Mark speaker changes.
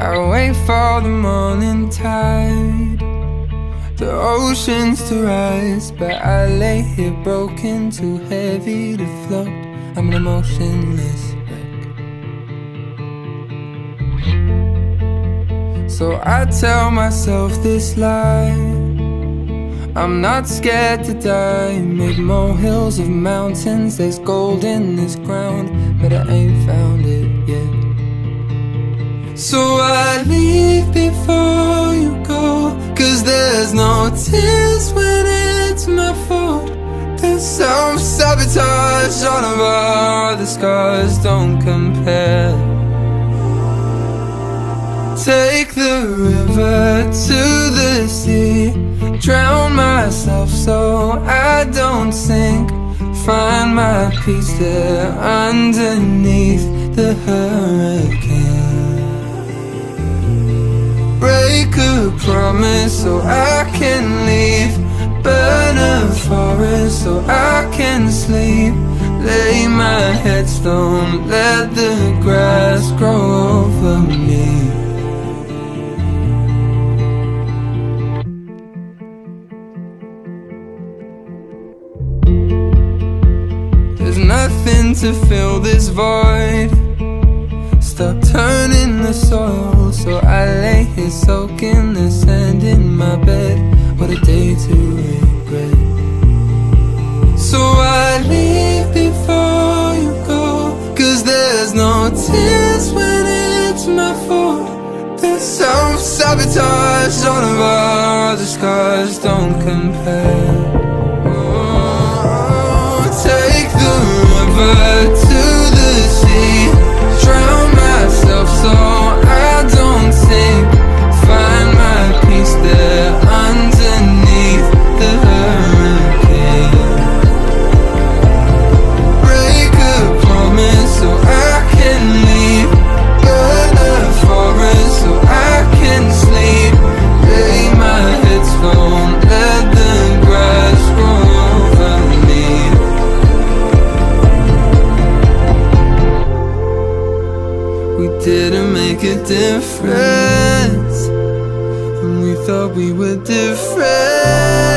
Speaker 1: I wait for the morning tide. The oceans to rise But I lay here broken Too heavy to float. I'm an emotionless wreck. So I tell myself this lie. I'm not scared to die. Make molehills of mountains. There's gold in this ground But I ain't found it So I leave before you go Cause there's no tears when it's my fault. There's self-sabotage All of our other scars don't compare. Take the river to the sea Drown myself so I don't sink. Find my peace there underneath the hurricane A promise so I can leave. Burn a forest so I can sleep. Lay my headstone, let the grass grow over me. There's nothing to fill this void. Stop turning the soil So I lay here soaking the sand in my bed. What a day to regret. So I leave before you go Cause there's no tears when it's my fault. There's self-sabotage All of our other scars don't compare. Oh, Take the river didn't make a difference. And we thought we were different